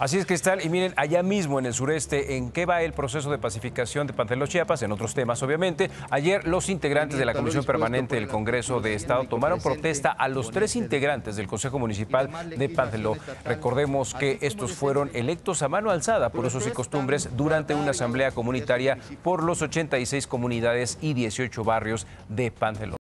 Así es, Cristal. Y miren, allá mismo en el sureste, ¿en qué va el proceso de pacificación de Panteló, Chiapas? En otros temas, obviamente. Ayer los integrantes de la Comisión Permanente del Congreso de Estado tomaron protesta a los tres integrantes del Consejo Municipal de Panteló. Recordemos que estos fueron electos a mano alzada por usos y costumbres durante una asamblea comunitaria por los 86 comunidades y 18 barrios de Panteló.